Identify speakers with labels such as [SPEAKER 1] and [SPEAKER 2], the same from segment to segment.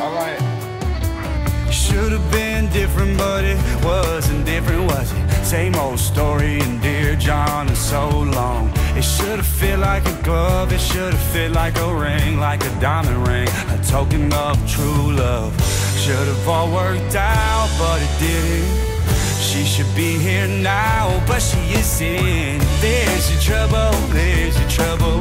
[SPEAKER 1] All right. Should have been different, but it wasn't different, was it? Same old story and Dear John and so long. It should have fit like a glove, it should have fit like a ring, like a diamond ring, a token of true love. Should have all worked out, but it didn't. She should be here now, but she isn't. There's your trouble, there's your trouble.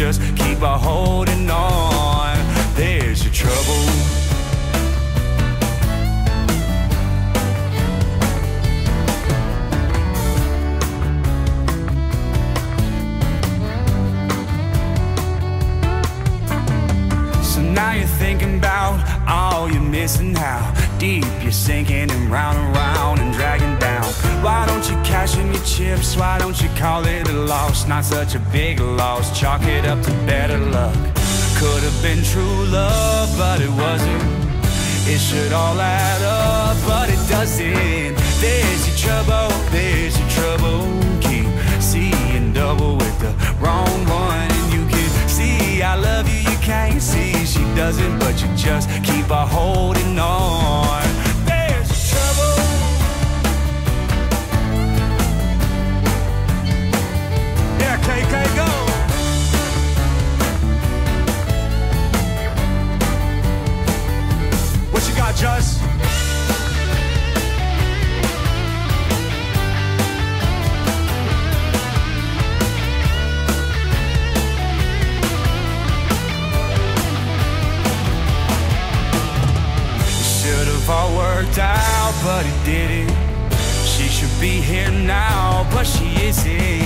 [SPEAKER 1] Just keep on holding on. There's your trouble. So now you're thinking about all you're missing, how deep you're sinking and round and round and don't you cash in your chips? Why don't you call it a loss? Not such a big loss, chalk it up to better luck. Could have been true love, but it wasn't. It should all add up, but it doesn't. There's your trouble, there's your trouble. Keep seeing double with the wrong one, and you can see I love you. You can't see she doesn't, but you just keep on holding on. What you got, Just? Should have all worked out, but it didn't. She should be here now, but she isn't.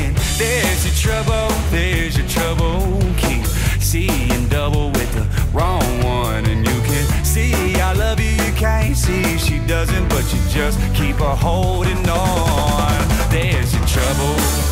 [SPEAKER 1] Doesn't, but you just keep her holding on. There's your trouble.